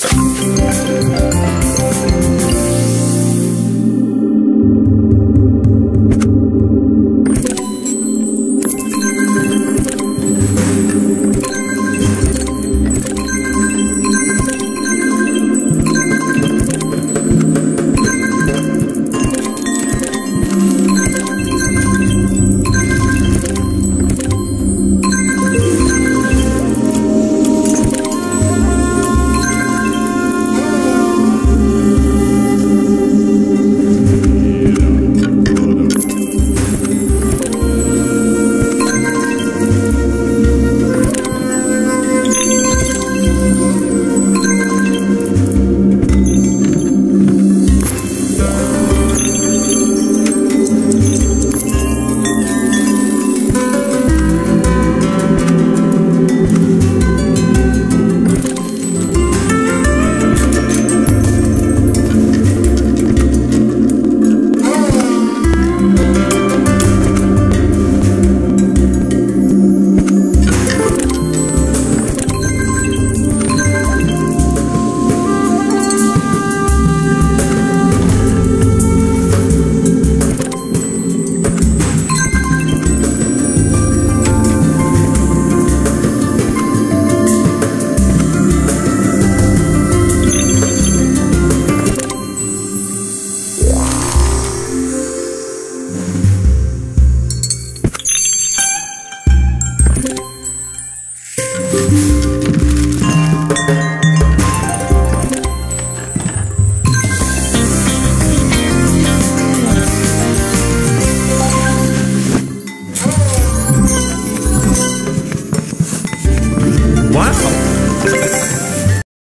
thank you Wow.